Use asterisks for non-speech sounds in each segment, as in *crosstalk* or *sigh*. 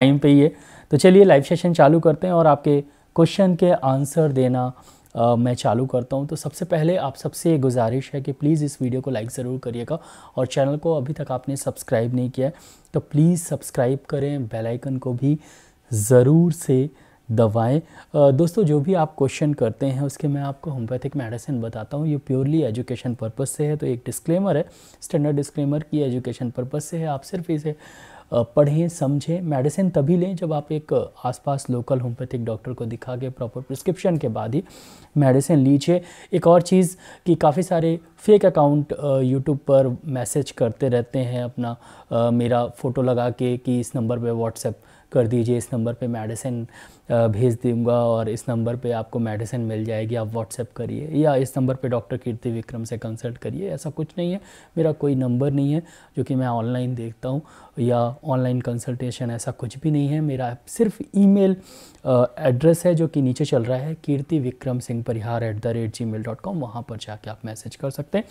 Time पे ही है। तो चलिए लाइव सेशन चालू करते हैं और आपके क्वेश्चन के आंसर देना आ, मैं चालू करता हूँ। तो सबसे पहले आप सबसे ये गुजारिश है कि प्लीज़ इस वीडियो को लाइक ज़रूर करिएगा और चैनल को अभी तक आपने सब्सक्राइब नहीं किया है तो प्लीज़ सब्सक्राइब करें बेल आइकन को भी ज़रूर से दवाएँ दोस्तों जो भी आप क्वेश्चन करते हैं उसके मैं आपको होम्योपैथिक मेडिसिन बताता हूँ। ये प्योरली एजुकेशन पर्पज़ से है तो एक डिस्क्लेमर है। स्टैंडर्ड डिस्क्लेमर की एजुकेशन पर्पज़ से है आप सिर्फ़ इसे पढ़ें, समझें मेडिसिन तभी लें जब आप एक आसपास लोकल होम्योपैथिक डॉक्टर को दिखा के प्रॉपर प्रिस्क्रिप्शन के बाद ही मेडिसिन लीजिए। एक और चीज़ कि काफ़ी सारे फेक अकाउंट यूट्यूब पर मैसेज करते रहते हैं अपना मेरा फ़ोटो लगा के कि इस नंबर पर व्हाट्सएप कर दीजिए, इस नंबर पे मेडिसिन भेज दूँगा और इस नंबर पे आपको मेडिसिन मिल जाएगी, आप व्हाट्सएप करिए या इस नंबर पे डॉक्टर कीर्ति विक्रम से कंसल्ट करिए, ऐसा कुछ नहीं है। मेरा कोई नंबर नहीं है जो कि मैं ऑनलाइन देखता हूँ या ऑनलाइन कंसल्टेशन, ऐसा कुछ भी नहीं है। मेरा सिर्फ़ ईमेल एड्रेस है जो कि नीचे चल रहा है, Kirti Vikram Singh Parihar at the rate Gmail dot com वहाँ पर जाके आप मैसेज कर सकते हैं।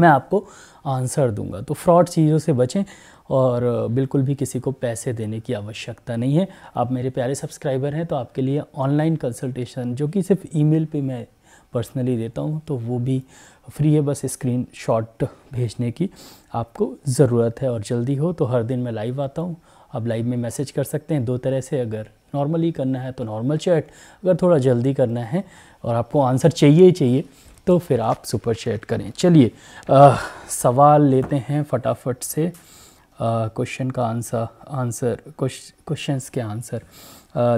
मैं आपको आंसर दूँगा। तो फ्रॉड चीज़ों से बचें और बिल्कुल भी किसी को पैसे देने की आवश्यकता नहीं है। आप मेरे प्यारे सब्सक्राइबर हैं तो आपके लिए ऑनलाइन कंसल्टेशन, जो कि सिर्फ़ ईमेल पे मैं पर्सनली देता हूँ तो वो भी फ्री है बस स्क्रीन शॉट भेजने की आपको ज़रूरत है। और जल्दी हो तो हर दिन मैं लाइव आता हूँ। आप लाइव में मैसेज कर सकते हैं। दो तरह से अगर नॉर्मली करना है तो नॉर्मल चैट, अगर थोड़ा जल्दी करना है और आपको आंसर चाहिए ही चाहिए तो फिर आप सुपर चैट करें। चलिए सवाल लेते हैं फटाफट से। क्वेश्चन का आंसर आंसर क्वेश्चंस के आंसर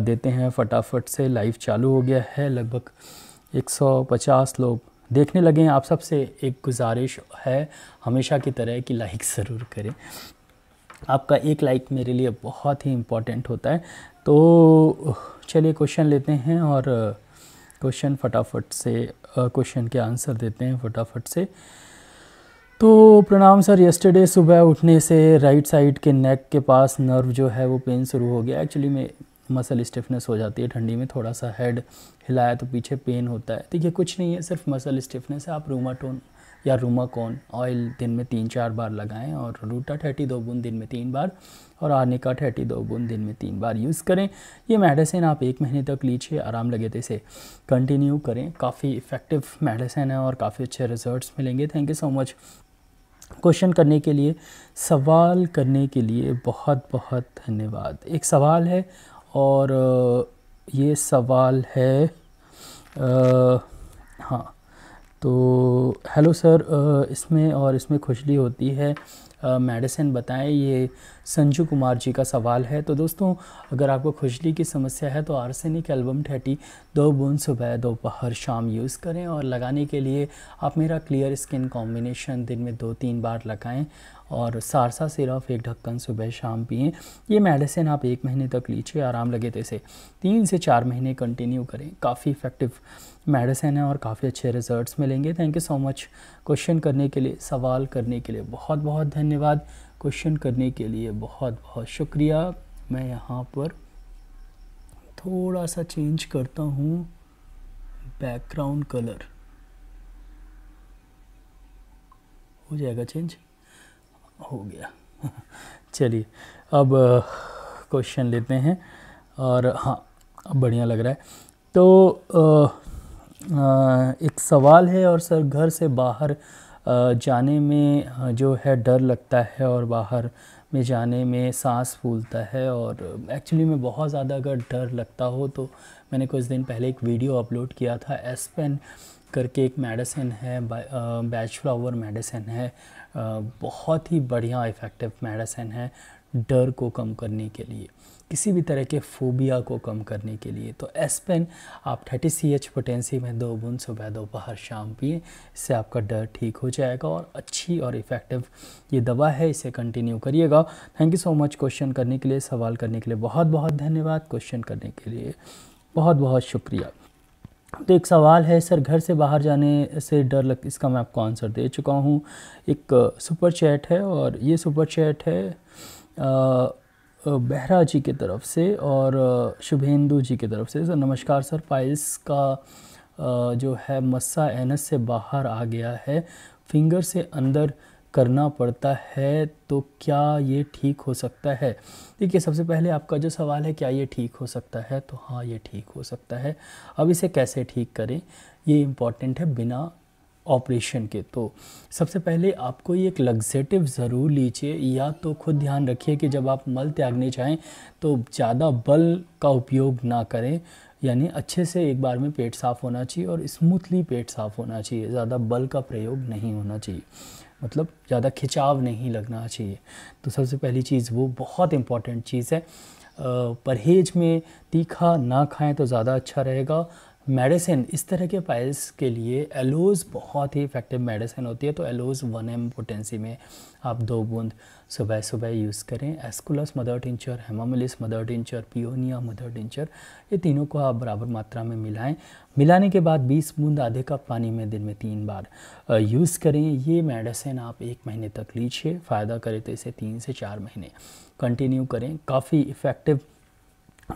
देते हैं फटाफट से। लाइव चालू हो गया है लगभग 150 लोग। देखने लगे हैं आप सबसे एक गुजारिश है हमेशा की तरह कि लाइक ज़रूर करें। आपका एक लाइक मेरे लिए बहुत ही इम्पोर्टेंट होता है। तो चलिए क्वेश्चन लेते हैं और क्वेश्चन फटाफट से क्वेश्चन के आंसर देते हैं फटाफट से। तो प्रणाम सर यस्टरडे सुबह उठने से राइट साइड के नेक के पास नर्व जो है वो पेन शुरू हो गया। एक्चुअली में मसल स्टिफनेस हो जाती है, ठंडी में थोड़ा सा हेड हिलाया तो पीछे पेन होता है। देखिए कुछ नहीं है, सिर्फ़ मसल स्टिफनेस है। आप रूमाटोन या रूमाकोन ऑयल दिन में तीन चार बार लगाएँ और रूटा ठहटी दो बूंद दिन में तीन बार और आर्निका ठहटी दो बूंद दिन में तीन बार यूज़ करें। ये मेडिसिन आप एक महीने तक लीजिए, आराम लगे तो इसे कंटिन्यू करें। काफ़ी इफ़ेक्टिव मेडिसिन है और काफ़ी अच्छे रिजल्ट्स मिलेंगे। Thank you so much question करने के लिए सवाल करने के लिए बहुत बहुत धन्यवाद। एक सवाल है और ये सवाल है आ, हाँ तो हेलो सर इसमें और इसमें खुजली होती है। मेडिसिन बताएँ ये संजू कुमार जी का सवाल है। तो दोस्तों, अगर आपको खुजली की समस्या है तो आर्सेनिक एल्बम थर्टी दो बूंद सुबह दोपहर शाम यूज़ करें और लगाने के लिए आप मेरा क्लियर स्किन कॉम्बिनेशन दिन में दो तीन बार लगाएँ और सारसा सिरप एक ढक्कन सुबह शाम पिए। ये मेडिसिन आप एक महीने तक लीजिए, आराम लगे तो इसे तीन से चार महीने कंटिन्यू करें। काफ़ी इफ़ेक्टिव मेडिसिन है और काफ़ी अच्छे रिजल्ट्स मिलेंगे। Thank you so much. Question करने के लिए, सवाल करने के लिए बहुत बहुत धन्यवाद। क्वेश्चन करने के लिए बहुत बहुत शुक्रिया। मैं यहाँ पर थोड़ा सा चेंज करता हूँ। बैकग्राउंड कलर हो जाएगा चेंज हो गया। *laughs* चलिए अब क्वेश्चन लेते हैं। और हाँ अब बढ़िया लग रहा है। तो आ, आ, एक सवाल है और सर घर से बाहर जाने में जो है डर लगता है और बाहर में जाने में सांस फूलता है और एक्चुअली में बहुत ज़्यादा अगर डर लगता हो तो मैंने कुछ दिन पहले एक वीडियो अपलोड किया था एसपेन करके एक मेडिसिन है बैच फ्लावर मेडिसिन है। बहुत ही बढ़िया इफ़ेक्टिव मेडिसिन है डर को कम करने के लिए। किसी भी तरह के फोबिया को कम करने के लिए तो एसपेन आप थर्टी सी एच पोटेंसी में दो बूंद सुबह, दोपहर, शाम पिए, इससे आपका डर ठीक हो जाएगा और अच्छी और इफ़ेक्टिव ये दवा है, इसे कंटिन्यू करिएगा। Thank you so much question करने के लिए, सवाल करने के लिए बहुत बहुत धन्यवाद क्वेश्चन करने के लिए। बहुत बहुत शुक्रिया। तो एक सवाल है, सर, घर से बाहर जाने से डर लग, इसका मैं आपको आंसर दे चुका हूँ। एक सुपर चैट है और ये सुपर चैट है बहरा जी की तरफ़ से और शुभेंदु जी की तरफ़ से। सर, नमस्कार सर। पाइल्स का जो है मस्सा एनस से बाहर आ गया है। फिंगर से अंदर करना पड़ता है तो क्या ये ठीक हो सकता है? देखिए, सबसे पहले आपका जो सवाल है, क्या ये ठीक हो सकता है? तो हाँ ये ठीक हो सकता है। अब इसे कैसे ठीक करें? ये इंपॉर्टेंट है बिना ऑपरेशन के। तो सबसे पहले आपको ये एक लग्जेटिव ज़रूर लीजिए, या तो खुद ध्यान रखिए कि जब आप मल त्यागने चाहें तो ज़्यादा बल का उपयोग ना करें। यानी अच्छे से एक बार में पेट साफ़ होना चाहिए और स्मूथली पेट साफ़ होना चाहिए। ज़्यादा बल का प्रयोग नहीं होना चाहिए। मतलब ज़्यादा खिंचाव नहीं लगना चाहिए। तो सबसे पहली चीज़ वो बहुत इंपॉर्टेंट चीज़ है। परहेज में तीखा ना खाएँ तो ज़्यादा अच्छा रहेगा। मेडिसिन, इस तरह के पाइल्स के लिए एलोज़ बहुत ही इफ़ेक्टिव मेडिसिन होती है तो एलोज़ वन एम पोटेंसी में आप दो बूंद सुबह सुबह यूज़ करें। Aesculus mother tincture hamamelis mother tincture paeonia mother tincture ये तीनों को आप बराबर मात्रा में मिलाएँ। मिलाने के बाद 20 बूंद आधे कप पानी में दिन में तीन बार यूज़ करें। ये मेडिसिन आप एक महीने तक लीजिए, फ़ायदा करें तो इसे तीन से चार महीने कंटिन्यू करें। काफ़ी इफ़ेक्टिव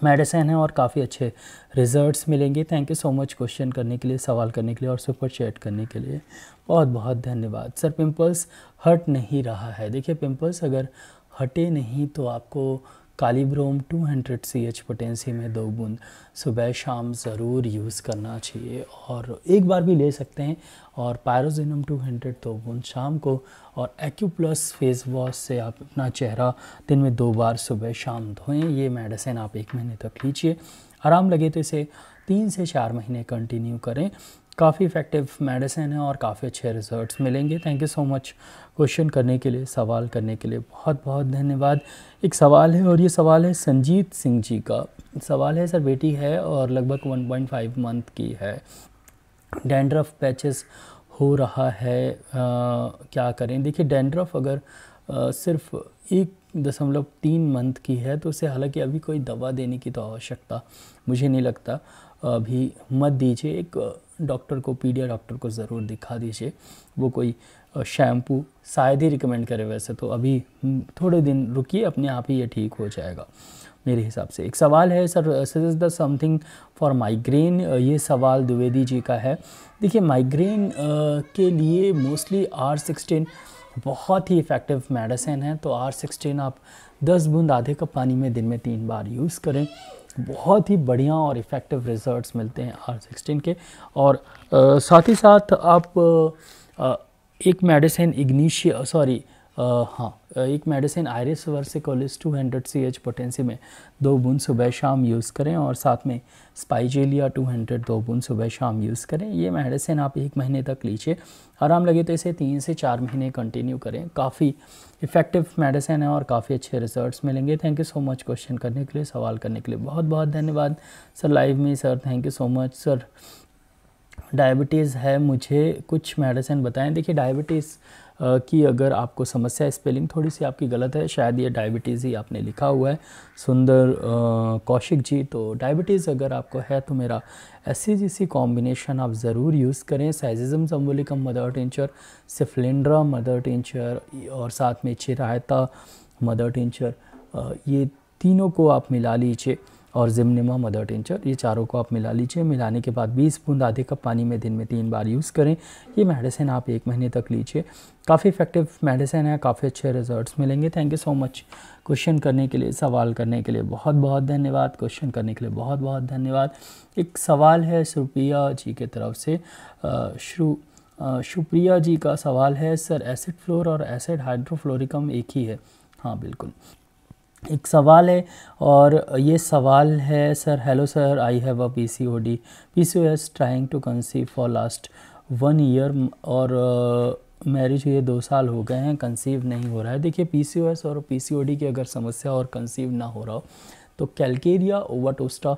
मेडिसिन है और काफ़ी अच्छे रिजल्ट्स मिलेंगे। Thank you so much question करने के लिए, सवाल करने के लिए और सुपर चैट करने के लिए। बहुत बहुत धन्यवाद। सर पिंपल्स हट नहीं रहा है। देखिए पिंपल्स अगर हटे नहीं तो आपको kali brom 200 hundred C H potency में दो बूंद सुबह शाम ज़रूर यूज़ करना चाहिए और एक बार भी ले सकते हैं और पायरोजिनम 200 हंड्रेड दो बूंद शाम को और एक्यू प्लस फेस वॉश से आप अपना चेहरा दिन में दो बार सुबह शाम धोएँ, ये मेडिसिन आप एक महीने तक लीजिए। आराम लगे तो इसे तीन से चार महीने कंटिन्यू करें काफ़ी इफ़ेक्टिव मेडिसिन है और काफ़ी अच्छे रिजल्ट्स मिलेंगे। Thank you so much question करने के लिए सवाल करने के लिए। बहुत बहुत धन्यवाद। एक सवाल है और ये सवाल है संजीत सिंह जी का। सवाल है सर बेटी है और लगभग 1.5 मंथ की है। डेंड्रफ पैचेस हो रहा है आ, क्या करें? देखिए डेंड्रफ अगर आ, सिर्फ़ एक दशमलव तीन मंथ की है तो उसे हालाँकि अभी कोई दवा देने की तो आवश्यकता मुझे नहीं लगता। अभी मत दीजिए एक डॉक्टर को, पीडिया डॉक्टर को ज़रूर दिखा दीजिए। वो कोई शैम्पू शायद ही रिकमेंड करे वैसे तो अभी थोड़े दिन रुकिए, अपने आप ही ये ठीक हो जाएगा मेरे हिसाब से। एक सवाल है, sir is the something for migraine ये सवाल द्विवेदी जी का है। देखिए माइग्रेन के लिए मोस्टली आर सिक्सटीन बहुत ही इफ़ेक्टिव मेडिसिन है तो आर सिक्सटीन आप 10 बूंद आधे कप पानी में दिन में तीन बार यूज़ करें। बहुत ही बढ़िया और इफ़ेक्टिव रिजल्ट्स मिलते हैं आर सिक्सटीन के। और आ, साथ ही साथ आप आ, एक मेडिसिन इग्निशिया सॉरी हाँ एक medicine iris versicolor 200 hundred C H potency में दो बूंद सुबह शाम यूज़ करें और साथ में स्पाइजेलिया 200 दो बूंद सुबह शाम यूज़ करें। ये मेडिसिन आप एक महीने तक लीजिए। आराम लगे तो इसे तीन से चार महीने कंटिन्यू करें। काफ़ी इफ़ेक्टिव मेडिसिन है और काफ़ी अच्छे रिजल्ट्स मिलेंगे। Thank you so much question करने के लिए, सवाल करने के लिए बहुत बहुत धन्यवाद। सर लाइव में sir thank you so much sir diabetes है, मुझे कुछ मेडिसिन बताएँ। देखिए डायबिटीज़ की अगर आपको समस्या स्पेलिंग थोड़ी सी आपकी गलत है, शायद ये डायबिटीज़ ही आपने लिखा हुआ है। सुंदर कौशिक जी तो डायबिटीज़ अगर आपको है तो मेरा एस सी कॉम्बिनेशन आप ज़रूर यूज़ करें। Syzygium jambolanum mother tincture cephalandra mother tincture और साथ में चिरायता मदर टेंचर ये तीनों को आप मिला लीजिए। और जिमनिमा मदर टेंचर, ये चारों को आप मिला लीजिए। मिलाने के बाद 20 बूंद आधे कप पानी में दिन में तीन बार यूज़ करें। ये मेडिसिन आप एक महीने तक लीजिए। काफ़ी इफ़ेक्टिव मेडिसिन है, काफ़ी अच्छे रिजल्ट्स मिलेंगे। Thank you so much. Question करने के लिए, सवाल करने के लिए बहुत बहुत धन्यवाद। क्वेश्चन करने के लिए बहुत बहुत धन्यवाद। एक सवाल है सुप्रिया जी के तरफ़ से। श्रु शुप्रिया जी का सवाल है, सर, एसिड फ्लोर और एसिड हाइड्रोफ्लोरिकम एक ही है? हाँ बिल्कुल। एक सवाल है और ये सवाल है sir hello sir I have a P C O D P C O S trying to conceive for last one year और मैरिज हुए दो साल हो गए हैं कंसीव नहीं हो रहा है। देखिए पी सी ओ एस और पी सी ओ डी की अगर समस्या और कंसीव ना हो रहा हो तो कैलकेरिया ओवाटोस्टा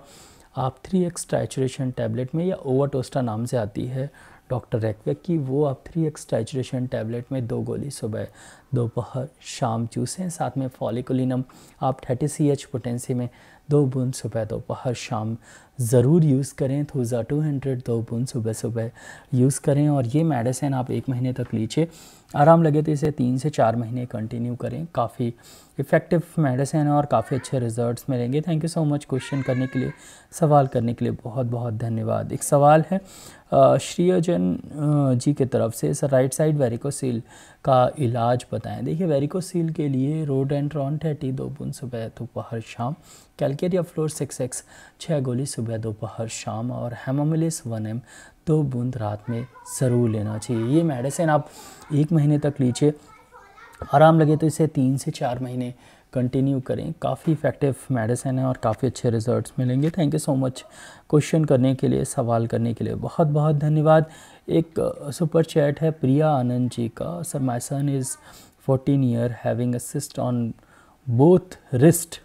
आप थ्री एक्स ट्रैचुरेशन टैबलेट में या ओवाटोस्टा नाम से आती है डॉक्टर रैकवेक की वो आप थ्री एक्स टाइचुरेशन टैबलेट में दो गोली सुबह, दोपहर, शाम चूसें, साथ में फॉलिकुलिनम आप थर्टी सी एच पोटेंसी में दो बूंद सुबह, दोपहर, शाम ज़रूर यूज़ करें थोज़ा टू हंड्रेड दो बूंद सुबह सुबह यूज़ करें और ये मेडिसिन आप एक महीने तक लीजिए। आराम लगे तो इसे तीन से चार महीने कंटिन्यू करें। काफ़ी इफ़ेक्टिव मेडिसिन है और काफ़ी अच्छे रिजल्ट्स मिलेंगे। Thank you so much question करने के लिए, सवाल करने के लिए बहुत बहुत धन्यवाद। एक सवाल है श्रीयजन जी की तरफ़ से, सर राइट साइड वेरिकोसील का इलाज बताएँ। देखिए वेरिकोसील के लिए रोड एंड रॉन थर्टी दो बुन सुबह, दोपहर, शाम कैलकेरिया फ्लोर सिक्स एक्स छः गोली सुबह, दोपहर, शाम और हेमोमिलिस वन एम दो बूंद रात में ज़रूर लेना चाहिए। ये मेडिसिन आप एक महीने तक लीजिए, आराम लगे तो इसे तीन से चार महीने कंटिन्यू करें। काफ़ी इफ़ेक्टिव मेडिसिन है और काफ़ी अच्छे रिजल्ट्स मिलेंगे। Thank you so much question करने के लिए, सवाल करने के लिए। बहुत बहुत धन्यवाद। एक सुपर चैट है प्रिया आनंद जी का। Sir my son is fourteen year having a cyst on both wrist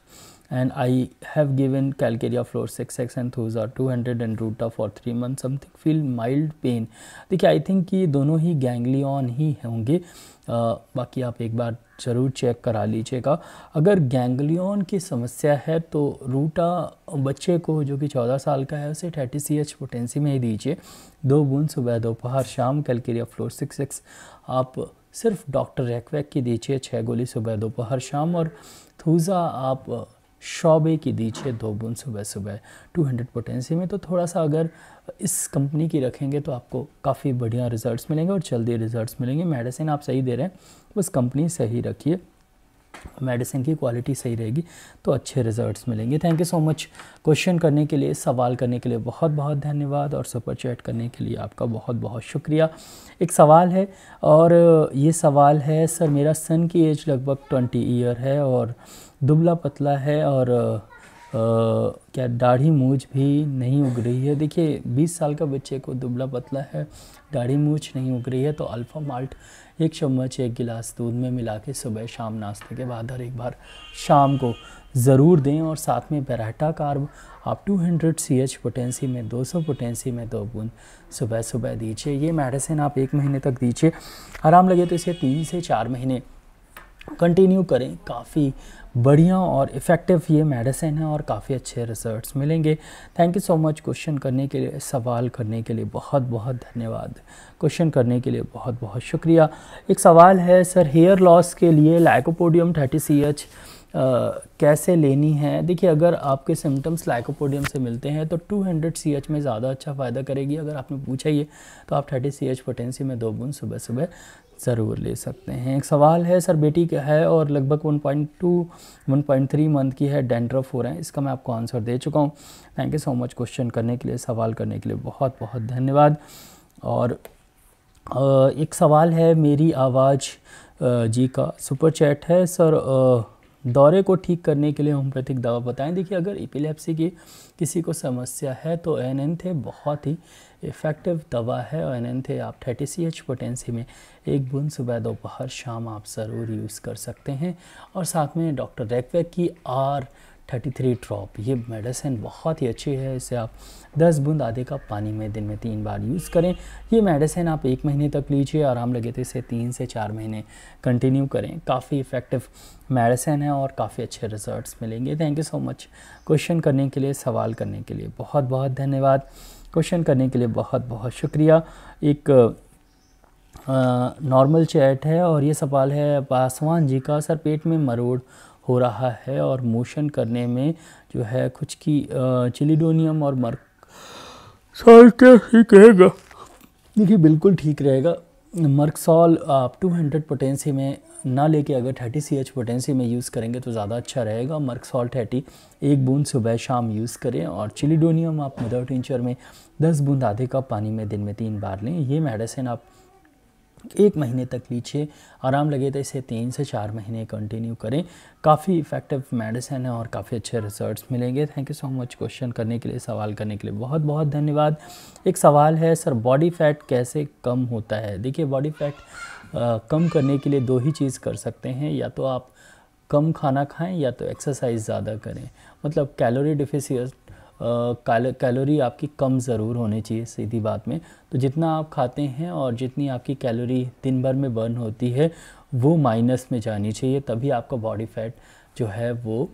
and I have given Calcarea floor 6x and Thuza 200 and Ruta for 3 months, something feel mild pain. देखिए I think ये दोनों ही ganglion ही होंगे। बाकी आप एक बार ज़रूर check करा लीजिएगा। अगर गैंगलियन की समस्या है तो रूटा बच्चे को जो कि 14 साल का है, उसे थर्टी सी एच पोटेंसी में ही दीजिए। दो बूंद सुबह, दोपहर, शाम कैलकेरिया फ्लोर सिक्स एक्स आप सिर्फ़ डॉक्टर रैकवैक की दीजिए छः गोली सुबह, दोपहर, शाम। और थूज़ा आप शॉबे की दीजिए दो बूंद सुबह सुबह 200 पोटेंसी में। तो थोड़ा सा अगर इस कंपनी की रखेंगे तो आपको काफ़ी बढ़िया रिजल्ट्स मिलेंगे और जल्दी रिजल्ट्स मिलेंगे। मेडिसिन आप सही दे रहे हैं, बस कंपनी सही रखिए। मेडिसिन की क्वालिटी सही रहेगी तो अच्छे रिजल्ट्स मिलेंगे। Thank you so much question करने के लिए, सवाल करने के लिए बहुत बहुत धन्यवाद और सुपर चैट करने के लिए आपका बहुत बहुत शुक्रिया। एक सवाल है और ये सवाल है, सर मेरा सन की एज लगभग ट्वेंटी ईयर है और दुबला पतला है और आ, क्या दाढ़ी मूछ भी नहीं उग रही है। देखिए 20 साल का बच्चे को दुबला पतला है दाढ़ी मूछ नहीं उग रही है तो अल्फ़ा माल्ट एक चम्मच एक गिलास दूध में मिला के सुबह शाम नाश्ते के बाद हर एक बार शाम को ज़रूर दें और साथ में पेराटा कार्ब आप 200 हंड्रेड सी एच पोटेंसी में 200 सौ पोटेंसी में दो बूंद सुबह सुबह दीजिए। ये मेडिसिन आप एक महीने तक दीजिए। आराम लगे तो इसे तीन से चार महीने कंटिन्यू करें। काफ़ी बढ़िया और इफ़ेक्टिव ये मेडिसिन है और काफ़ी अच्छे रिजल्ट्स मिलेंगे। Thank you so much question करने के लिए, सवाल करने के लिए बहुत बहुत धन्यवाद। क्वेश्चन करने के लिए बहुत बहुत शुक्रिया। एक सवाल है, सर हेयर लॉस के लिए लाइकोपोडियम थर्टी सी एच कैसे लेनी है? देखिए, अगर आपके सिम्टम्स लाइकोपोडियम से मिलते हैं तो 200 हंड्रेड में ज़्यादा अच्छा फ़ायदा करेगी। अगर आपने पूछा ही तो आप 30 सी एच पोटेंसी में दो बूंद सुबह सुबह ज़रूर ले सकते हैं। एक सवाल है, सर, बेटी का है और लगभग 1.2 1.3 मंथ की है, डेंड्रफ हो रहे हैं। इसका मैं आपको आंसर दे चुका हूँ। Thank you so much question करने के लिए, सवाल करने के लिए बहुत बहुत धन्यवाद। और एक सवाल है, मेरी आवाज़ जी का सुपर चैट है, सर दौरे को ठीक करने के लिए होम्योपैथिक दवा बताएँ। देखिए, अगर इपिलेप्सी की किसी को समस्या है तो एन एन थे बहुत ही इफ़ेक्टिव दवा है और एन थे आप थर्टी सी एच पोटेंसी में एक बूंद सुबह दोपहर शाम आप ज़रूर यूज़ कर सकते हैं। और साथ में डॉक्टर रेकवेक की आर थर्टी थ्री ड्रॉप ये मेडिसिन बहुत ही अच्छी है, इसे आप दस बूंद आधे कप पानी में दिन में तीन बार यूज़ करें। ये मेडिसिन आप एक महीने तक लीजिए, आराम लगे तो इसे तीन से चार महीने कंटिन्यू करें। काफ़ी इफ़ेक्टिव मेडिसिन है और काफ़ी अच्छे रिजल्ट्स मिलेंगे। Thank you so much question करने के लिए, सवाल करने के लिए बहुत बहुत धन्यवाद। क्वेश्चन करने के लिए बहुत बहुत शुक्रिया। एक नॉर्मल चैट है और ये सवाल है, पासवान जी का, सर, पेट में मरोड़ हो रहा है और मोशन करने में जो है कुछ की चिलीडोनियम और मर्क ठीक रहेगा? देखिए, बिल्कुल ठीक रहेगा। मर्कसॉल आप 200 पोटेंसी में ना लेके अगर 30 सी एच पोटेंसी में यूज़ करेंगे तो ज़्यादा अच्छा रहेगा। मर्कसॉल 30 एक बूंद सुबह शाम यूज़ करें और चिलीडोनियम आप मदर टिंचर में 10 बूंद आधे कप पानी में दिन में तीन बार लें। ये मेडिसिन आप एक महीने तक लीजिए। आराम लगे तो इसे तीन से चार महीने कंटिन्यू करें। काफ़ी इफ़ेक्टिव मेडिसिन है और काफ़ी अच्छे रिजल्ट्स मिलेंगे। Thank you so much question करने के लिए, सवाल करने के लिए बहुत बहुत धन्यवाद। एक सवाल है, सर बॉडी फैट कैसे कम होता है? देखिए बॉडी फैट कम करने के लिए दो ही चीज़ कर सकते हैं। या तो आप कम खाना खाएँ या तो एक्सरसाइज ज़्यादा करें। मतलब कैलोरी डिफिशियट कैलोरी आपकी कम ज़रूर होनी चाहिए सीधी बात में। तो जितना आप खाते हैं और जितनी आपकी कैलोरी दिन भर में बर्न होती है, वो माइनस में जानी चाहिए, तभी आपका बॉडी फैट जो है वो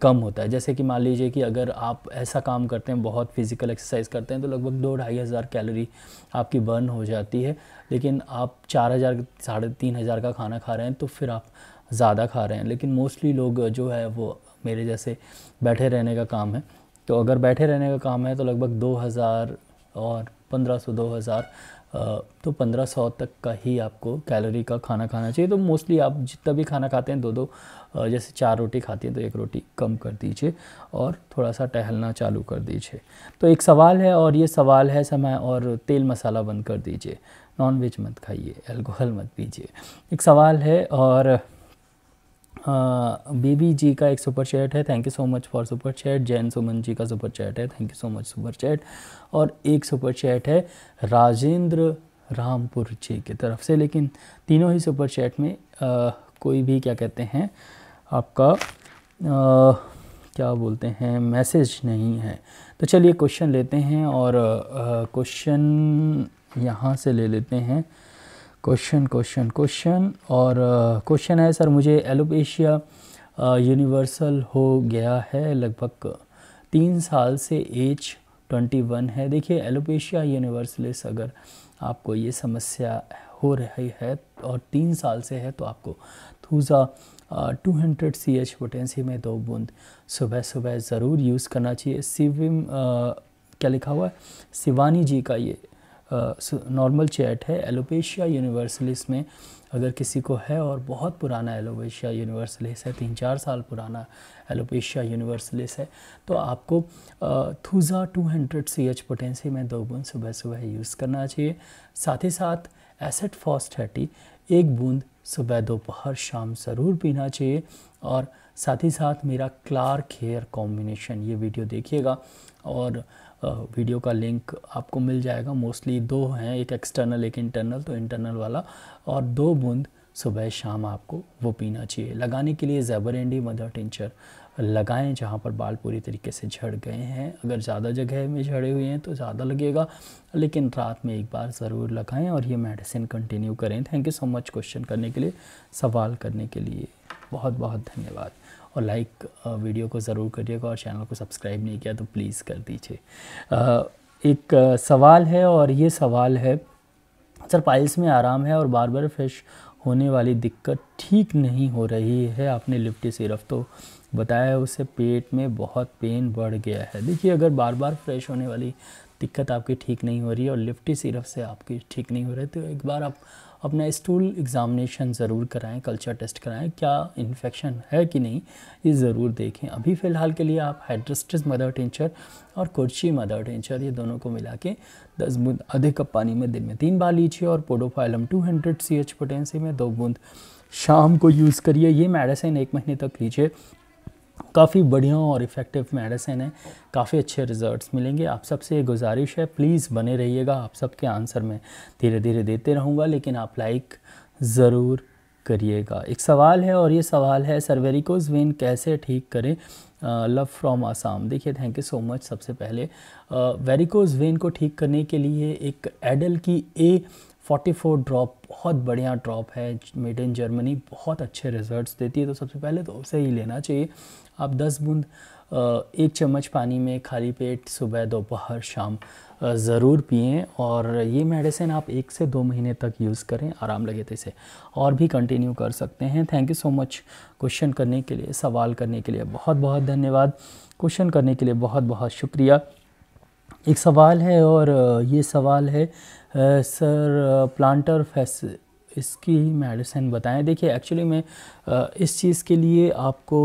कम होता है। जैसे कि मान लीजिए कि अगर आप ऐसा काम करते हैं, बहुत फ़िज़िकल एक्सरसाइज करते हैं तो लगभग दो ढाई हज़ार कैलोरी आपकी बर्न हो जाती है। लेकिन आप चार हज़ार, साढ़े तीन हज़ार का खाना खा रहे हैं तो फिर आप ज़्यादा खा रहे हैं। लेकिन मोस्टली लोग जो है वो मेरे जैसे बैठे रहने का काम है। तो अगर बैठे रहने का काम है तो लगभग दो हज़ार और पंद्रह सौ, दो हज़ार तो पंद्रह सौ तक का ही आपको कैलोरी का खाना खाना चाहिए। तो मोस्टली आप जितना भी खाना खाते हैं दो दो जैसे चार रोटी खाती हैं तो एक रोटी कम कर दीजिए और थोड़ा सा टहलना चालू कर दीजिए। तो एक सवाल है और ये सवाल है समय और तेल मसाला बंद कर दीजिए। नॉन वेज मत खाइए अल्कोहल मत पीजिए। एक सवाल है और बेबी जी का एक सुपर चैट है। Thank you so much for super chat Jain Suman ji का सुपर चैट है। Thank you so much super chat और एक सुपर चैट है राजेंद्र रामपुर जी की तरफ़ से। लेकिन तीनों ही सुपर चैट में आ, कोई भी क्या कहते हैं आपका आ, क्या बोलते हैं मैसेज नहीं है। तो चलिए क्वेश्चन लेते हैं और क्वेश्चन यहाँ से ले लेते हैं। Question question question. और क्वेश्चन है, सर, मुझे एलोपेशिया यूनिवर्सल हो गया है लगभग तीन साल से एज ट्वेंटी वन है। देखिए, एलोपेशिया यूनिवर्सलिस अगर आपको ये समस्या हो रही है और तीन साल से है तो आपको thuja two hundred C H potency में दो बूंद सुबह सुबह ज़रूर यूज़ करना चाहिए। सिविम क्या लिखा हुआ है? शिवानी जी का ये नॉर्मल चैट है एलोपेशिया यूनिवर्सलिस में अगर किसी को है और बहुत पुराना एलोपेशिया यूनिवर्सलिस है, तीन चार साल पुराना एलोपेशिया यूनिवर्सलिस है तो आपको thuja two hundred C H potency में दो बूंद सुबह सुबह यूज़ करना चाहिए। साथ ही साथ एसिड फॉस्टैटी एक बूंद सुबह दोपहर शाम ज़रूर पीना चाहिए और साथ ही साथ मेरा क्लार्क हेयर कॉम्बिनेशन ये वीडियो देखिएगा और वीडियो का लिंक आपको मिल जाएगा। मोस्टली दो हैं, एक एक्सटर्नल एक इंटरनल तो इंटरनल वाला। और दो बूंद सुबह शाम आपको वो पीना चाहिए। लगाने के लिए जैबर एंडी मदर टिंचर लगाएँ, जहाँ पर बाल पूरी तरीके से झड़ गए हैं। अगर ज़्यादा जगह में झड़े हुए हैं तो ज़्यादा लगेगा, लेकिन रात में एक बार ज़रूर लगाएँ और ये मेडिसिन कंटिन्यू करें। Thank you so much question करने के लिए, सवाल करने के लिए। बहुत बहुत धन्यवाद। और लाइक वीडियो को ज़रूर करिएगा और चैनल को सब्सक्राइब नहीं किया तो प्लीज़ कर दीजिए। एक सवाल है और ये सवाल है, सर पाइल्स में आराम है और बार बार फ्रेश होने वाली दिक्कत ठीक नहीं हो रही है, आपने लिफ्टी सिरप तो बताया है, उससे पेट में बहुत पेन बढ़ गया है। देखिए, अगर बार बार फ्रेश होने वाली दिक्कत आपकी ठीक नहीं हो रही है और लिफ्टी सिरप से आपकी ठीक नहीं हो रही तो एक बार आप अपना स्टूल एग्ज़ामिनेशन ज़रूर कराएँ कल्चर टेस्ट कराएँ, क्या इन्फेक्शन है कि नहीं, ये ज़रूर देखें। अभी फ़िलहाल के लिए आप हाइड्रोस्टिस मदर टेंचर और कुर्ची मदर टेंचर ये दोनों को मिला के दस बूंद आधे कप पानी में दिन में तीन बार लीजिए और podophyllum two hundred C H potency में दो बूंद शाम को यूज़ करिए। ये मेडिसिन एक महीने तक लीजिए। काफ़ी बढ़िया और इफ़ेक्टिव मेडिसिन है। काफ़ी अच्छे रिज़ल्ट्स मिलेंगे। आप सबसे गुजारिश है प्लीज़ बने रहिएगा आप सबके आंसर में। धीरे धीरे देते रहूँगा, लेकिन आप लाइक ज़रूर करिएगा। एक सवाल है और ये सवाल है सर वेरिकोज वेन कैसे ठीक करें? लव फ्रॉम आसाम देखिए थैंक यू सो मच सबसे पहले। वेरिकोज वेन को ठीक करने के लिए एक एडल की ए 44 ड्रॉप बहुत बढ़िया ड्रॉप है, मेड इन जर्मनी, बहुत अच्छे रिजल्ट्स देती है। तो सबसे पहले तो उसे ही लेना चाहिए। आप 10 बूंद एक चम्मच पानी में खाली पेट सुबह दोपहर शाम ज़रूर पिएँ और ये मेडिसिन आप एक से दो महीने तक यूज़ करें, आराम लगे तो इसे और भी कंटिन्यू कर सकते हैं। Thank you so much question करने के लिए, सवाल करने के लिए बहुत बहुत धन्यवाद। क्वेश्चन करने के लिए बहुत बहुत शुक्रिया। एक सवाल है और ये सवाल है सर प्लांटर फेस, इसकी मेडिसिन बताएँ। देखिए, एक्चुअली में इस चीज़ के लिए आपको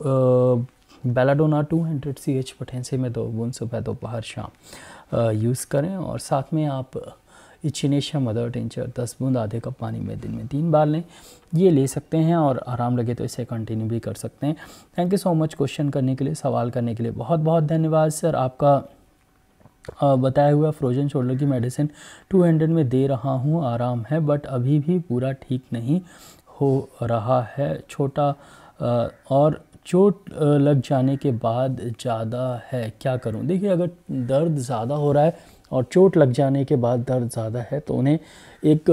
belladonna 200 hundred C H potency में दो बूंद सुबह, दोपहर, शाम यूज़ करें और साथ में आप इचिनेशिया, मदर टेंचर, दस बूंद, आधे कप पानी में दिन में तीन बार लें। ये ले सकते हैं और आराम लगे तो इसे कंटिन्यू भी कर सकते हैं। Thank you so much question करने के लिए, सवाल करने के लिए बहुत बहुत धन्यवाद, सर। आपका बताया हुआ फ्रोजन शोल्डर की मेडिसिन 200 में दे रहा हूँ, आराम है बट अभी भी पूरा ठीक नहीं हो रहा है। छोटा और चोट लग जाने के बाद ज़्यादा है। क्या करूँ? देखिए, अगर दर्द ज़्यादा हो रहा है और चोट लग जाने के बाद दर्द ज़्यादा है तो उन्हें एक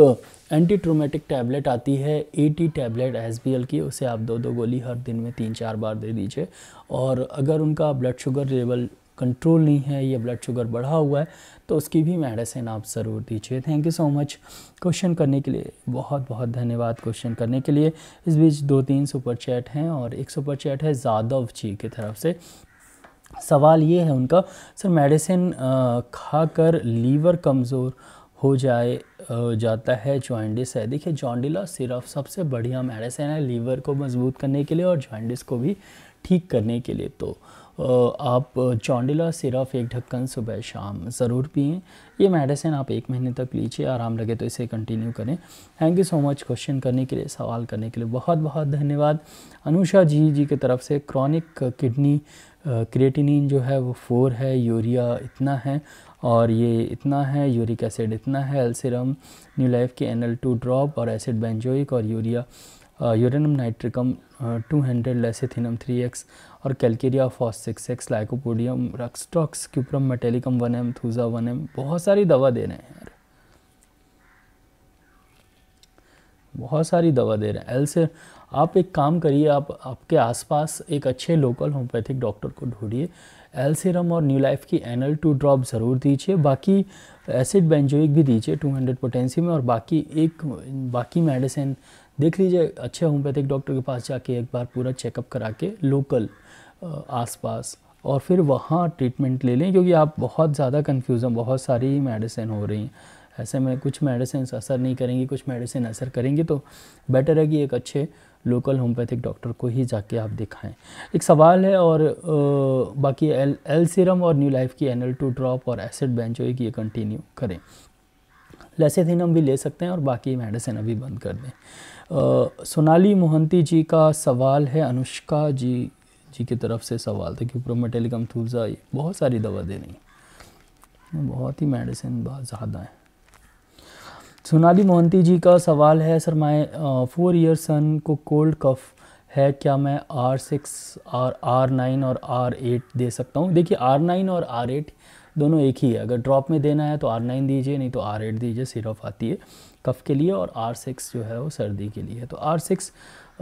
एंटी ट्रोमेटिक टैबलेट आती है AT tablet S B L की, उसे आप दो दो गोली हर दिन में तीन चार बार दे दीजिए। और अगर उनका ब्लड शुगर लेवल कंट्रोल नहीं है, या ब्लड शुगर बढ़ा हुआ है तो उसकी भी मेडिसिन आप ज़रूर दीजिए। Thank you so much question करने के लिए, बहुत बहुत धन्यवाद क्वेश्चन करने के लिए। इस बीच दो तीन सुपर चैट हैं और एक सुपर चैट है जादव जी की तरफ़ से। सवाल ये है उनका, सर मेडिसिन खाकर लीवर कमज़ोर हो जाए जाता है जॉइंडिस है। देखिए जॉन्डिला सिर्फ़ सबसे बढ़िया मेडिसिन है लीवर को मज़बूत करने के लिए और जॉइंडिस को भी ठीक करने के लिए तो। आप चौंडिला सिरप एक ढक्कन सुबह शाम ज़रूर पिए। ये मेडिसिन आप एक महीने तक लीजिए, आराम लगे तो इसे कंटिन्यू करें। Thank you so much question करने के लिए, सवाल करने के लिए बहुत बहुत धन्यवाद। अनुषा जी जी की तरफ़ से क्रॉनिक किडनी क्रिएटिनिन जो है वो फोर है यूरिया इतना है और ये इतना है यूरिक एसिड इतना है एल्सिरम न्यू लाइफ के एन टू ड्रॉप और एसिड बेंजोइक और urea uranium nitricum two hundred lecithinum three X और calcarea phos six X lycopodium, rhus tox, cuprum, metallicum, one M, thuja, one M, बहुत सारी दवा दे रहे हैं यार। बहुत सारी दवा दे रहे हैं। एल से आप एक काम करिए, आप, आपके आसपास एक अच्छे लोकल होम्योपैथिक डॉक्टर को ढूंढिए। एल सीरम और न्यू लाइफ की एन एल टू ड्रॉप ज़रूर दीजिए। बाकी एसिड बेंजोइक भी दीजिए 200 पोटेंसी में और बाकी एक, बाकी मेडिसिन देख लीजिए अच्छे होम्योपैथिक डॉक्टर के पास जाके एक बार पूरा चेकअप करा के लोकल आसपास और फिर वहाँ ट्रीटमेंट ले लें क्योंकि आप बहुत ज़्यादा कन्फ्यूज़ कन्फ्यूज़न बहुत सारी मेडिसिन हो रही हैं। ऐसे में कुछ मेडिसिन असर नहीं करेंगी कुछ मेडिसिन असर करेंगी तो बेटर है कि एक अच्छे लोकल होम्योपैथिक डॉक्टर को ही जाके आप दिखाएँ। एक सवाल है और आ, बाकी एल एल सीरम और न्यू लाइफ की एन एल टू ड्रॉप और एसिड बेंचोइक ये कंटिन्यू करें। लेसेथिनम भी ले सकते हैं और बाकी मेडिसिन अभी बंद कर दें। सोनाली मोहंती जी का सवाल है, अनुष्का जी जी की तरफ़ से सवाल था कि प्रोमेटेलिकम थूजा बहुत सारी दवा दे रही है। बहुत ही मेडिसिन बहुत ज़्यादा है। सोनाली मोहंती जी का सवाल है, सर माए फोर ईयर सन को कोल्ड कफ है, क्या मैं R six R R nine और आर एट दे सकता हूँ? देखिए आर नाइन और आर एट दोनों एक ही है। अगर ड्रॉप में देना है तो आर नाइन दीजिए, नहीं तो आर एट दीजिए सिरप आती है कफ के लिए और आर सिक्स जो है वो सर्दी के लिए। तो आर सिक्स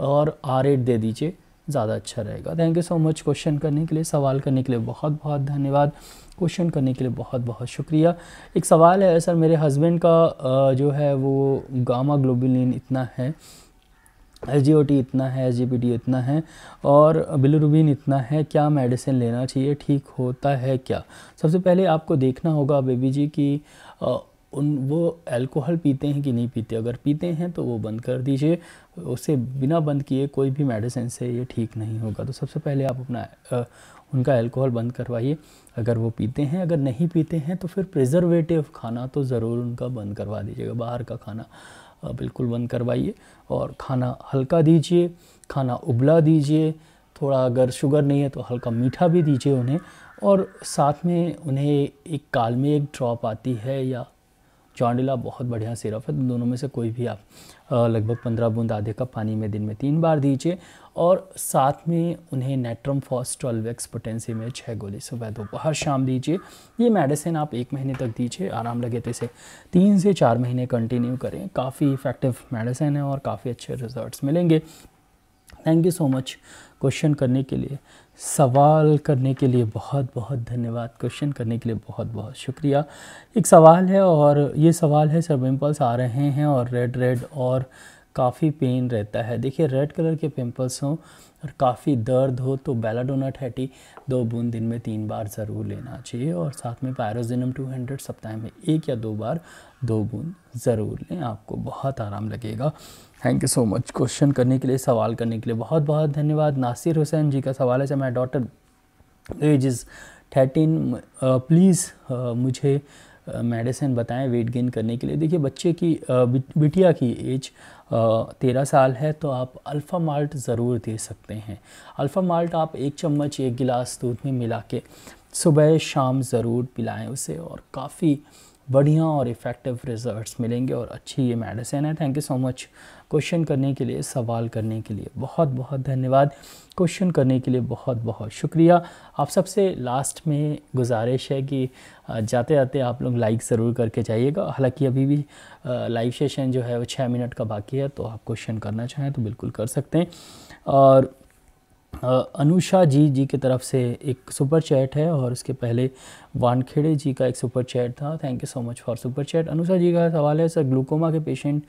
और आर एट दे दीजिए, ज़्यादा अच्छा रहेगा। Thank you so much question करने के लिए, सवाल करने के लिए बहुत बहुत धन्यवाद। क्वेश्चन करने के लिए बहुत बहुत शुक्रिया। एक सवाल है, सर, मेरे हस्बैंड का जो है वो गामा ग्लोबुलिन इतना है एस इतना है एस इतना है और बिलरुबिन इतना है क्या मेडिसिन लेना चाहिए ठीक होता है क्या? सबसे पहले आपको देखना होगा बेबी जी कि उन वो अल्कोहल पीते हैं कि नहीं पीते? अगर पीते हैं तो वो बंद कर दीजिए उसे बिना बंद किए कोई भी मेडिसिन से ये ठीक नहीं होगा। तो सबसे पहले आप अपना आ, उनका अल्कोहल बंद करवाइए। अगर वो पीते हैं अगर नहीं पीते हैं तो फिर प्रिजर्वेटिव खाना तो ज़रूर उनका बंद करवा दीजिएगा बाहर का खाना। बिल्कुल बंद करवाइए और खाना हल्का दीजिए, खाना उबला दीजिए, थोड़ा अगर शुगर नहीं है तो हल्का मीठा भी दीजिए उन्हें और साथ में उन्हें एक काल में एक ड्रॉप आती है या चौंडिला बहुत बढ़िया सिरप है दोनों में से कोई भी आप लगभग पंद्रह बूंद आधे कप पानी में दिन में तीन बार दीजिए और साथ में उन्हें natrum phos twelve X potency में छः गोली सुबह दोपहर शाम दीजिए। ये मेडिसिन आप एक महीने तक दीजिए, आराम लगे तो इसे तीन से चार महीने कंटिन्यू करें। काफ़ी इफ़ेक्टिव मेडिसिन है और काफ़ी अच्छे रिजल्ट्स मिलेंगे। Thank you so much question करने के लिए, सवाल करने के लिए बहुत बहुत धन्यवाद। क्वेश्चन करने के लिए बहुत बहुत शुक्रिया। एक सवाल है और ये सवाल है सर पिम्पल्स आ रहे हैं और रेड रेड और काफ़ी पेन रहता है। देखिए रेड कलर के पिंपल्स हों और काफ़ी दर्द हो तो बेलाडोना थैटी दो बूंद दिन में तीन बार ज़रूर लेना चाहिए और साथ में पैरोजिनम 200 सप्ताह में एक या दो बार दो बूंद ज़रूर लें। आपको बहुत आराम लगेगा। Thank you so much question करने के लिए, सवाल करने के लिए बहुत बहुत धन्यवाद। नासिर हुसैन जी का सवाल है sir my daughter age is thirteen please मुझे मेडिसिन बताएँ, वेट गेन करने के लिए। देखिए, बच्चे की बिटिया की एज तेरह साल है तो आप अल्फ़ा माल्ट ज़रूर दे सकते हैं। अल्फ़ा माल्ट आप एक चम्मच, एक गिलास दूध में मिला के सुबह शाम ज़रूर पिलाएँ उसे और काफ़ी बढ़िया और इफ़ेक्टिव रिज़ल्ट्स मिलेंगे और अच्छी ये मेडिसिन है। Thank you so much question करने के लिए, सवाल करने के लिए बहुत बहुत धन्यवाद। क्वेश्चन करने के लिए बहुत बहुत शुक्रिया। आप सबसे लास्ट में गुजारिश है कि जाते जाते आप लोग लाइक ज़रूर करके जाइएगा। हालाँकि अभी भी लाइव सेशन जो है वो छः मिनट का बाकी है तो आप क्वेश्चन करना चाहें तो बिल्कुल कर सकते हैं। और अनुषा जी जी की तरफ़ से एक सुपर चैट है और उसके पहले वानखेड़े जी का एक सुपर चैट था। Thank you so much for super chat Anusha ji का सवाल है, सर ग्लूकोमा के पेशेंट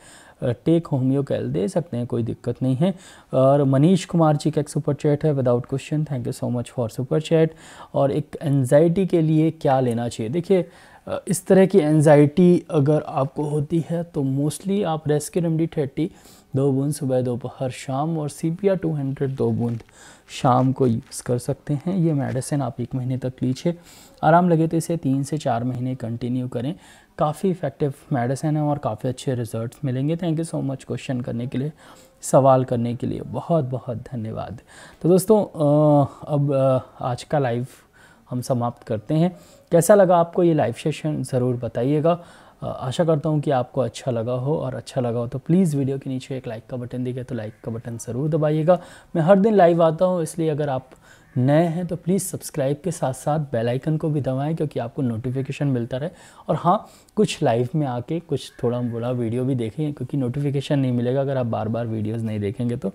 टेक होम्योकैल दे सकते हैं, कोई दिक्कत नहीं है। और मनीष कुमार जी का एक सुपर चैट है without question thank you so much for super chat और एक एनजाइटी के लिए क्या लेना चाहिए? देखिए इस तरह की एनजाइटी अगर आपको होती है तो मोस्टली आप रेस्क्यू रेमडी थर्टी दो बूंद सुबह, दोपहर, शाम और C P R two hundred दो बूंद। शाम को यूज़ कर सकते हैं। ये मेडिसिन आप एक महीने तक लीजिए। आराम लगे तो इसे तीन से चार महीने कंटिन्यू करें। काफ़ी इफ़ेक्टिव मेडिसिन है और काफ़ी अच्छे रिजल्ट्स मिलेंगे। Thank you so much question करने के लिए, सवाल करने के लिए। बहुत बहुत धन्यवाद। तो दोस्तों अब आज का लाइव हम समाप्त करते हैं। कैसा लगा आपको ये लाइव सेशन ज़रूर बताइएगा। आशा करता हूँ कि आपको अच्छा लगा हो और अच्छा लगा हो तो प्लीज़ वीडियो के नीचे एक लाइक का बटन दिखे तो लाइक का बटन ज़रूर दबाइएगा। मैं हर दिन लाइव आता हूँ, इसलिए अगर आप नए हैं तो प्लीज़ सब्सक्राइब के साथ साथ बेल आइकन को भी दबाएँ क्योंकि आपको नोटिफिकेशन मिलता रहे। और हाँ कुछ लाइव में आके कुछ थोड़ा बड़ा वीडियो भी देखें क्योंकि नोटिफिकेशन नहीं मिलेगा अगर आप बार बार वीडियोज़ नहीं देखेंगे तो।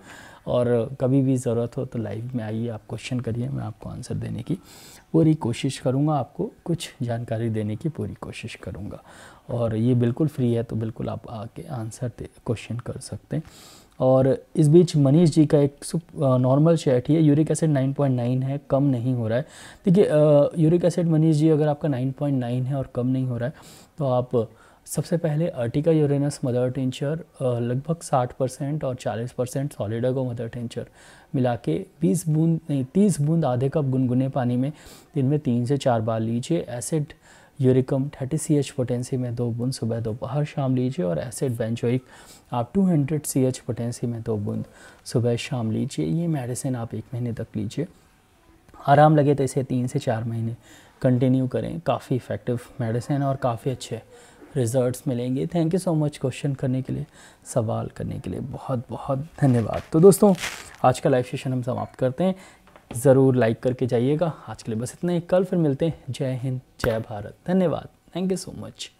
और कभी भी ज़रूरत हो तो लाइव में आइए, आप क्वेश्चन करिए, मैं आपको आंसर देने की पूरी कोशिश करूँगा, आपको कुछ जानकारी देने की पूरी कोशिश करूँगा। और ये बिल्कुल फ्री है तो बिल्कुल आप आके आंसर दे क्वेश्चन कर सकते हैं। और इस बीच मनीष जी का एक नॉर्मल चैट ही है, यूरिक एसिड 9.9 है, कम नहीं हो रहा है। देखिए यूरिक एसिड मनीष जी अगर आपका 9.9 है और कम नहीं हो रहा है तो आप सबसे पहले अर्टिका यूरेनस मदर टिंचर लगभग 60 परसेंट और 40 परसेंट सॉलिडागो मदर टिंचर मिला के 20 बूंद, नहीं 30 बूंद आधे कप गुनगुने पानी में दिन में तीन से चार बार लीजिए। Acid uricum thirty C H potency में दो बूंद, सुबह दोपहर शाम लीजिए और एसिड बेंचोइक आप 200 हंड्रेड सी एच पोटेंसी में दो बूंद, सुबह शाम लीजिए। ये मेडिसिन आप एक महीने तक लीजिए। आराम लगे तो इसे तीन से चार महीने कंटिन्यू करें। काफ़ी इफ़ेक्टिव मेडिसिन और काफ़ी अच्छे रिजल्ट्स मिलेंगे। Thank you so much question करने के लिए, सवाल करने के लिए। बहुत बहुत धन्यवाद। तो दोस्तों, आज का लाइव सेशन हम समाप्त करते हैं। ज़रूर लाइक करके जाइएगा। आज के लिए बस इतना ही। कल फिर मिलते हैं। जय हिंद, जय भारत। धन्यवाद। Thank you so much